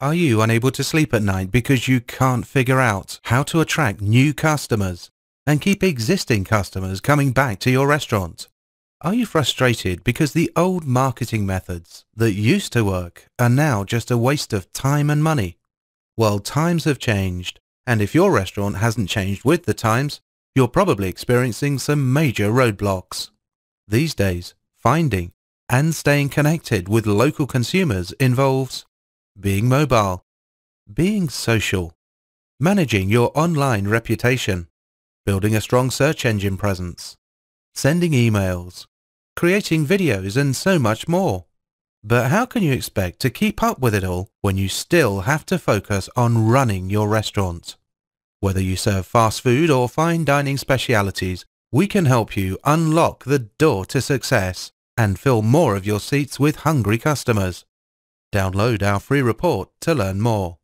Are you unable to sleep at night because you can't figure out how to attract new customers and keep existing customers coming back to your restaurant? Are you frustrated because the old marketing methods that used to work are now just a waste of time and money? Well, times have changed, and if your restaurant hasn't changed with the times, you're probably experiencing some major roadblocks. These days, finding and staying connected with local consumers involves being mobile, being social, managing your online reputation, building a strong search engine presence, sending emails, creating videos and so much more. But how can you expect to keep up with it all when you still have to focus on running your restaurant? Whether you serve fast food or fine dining specialities, we can help you unlock the door to success and fill more of your seats with hungry customers. Download our free report to learn more.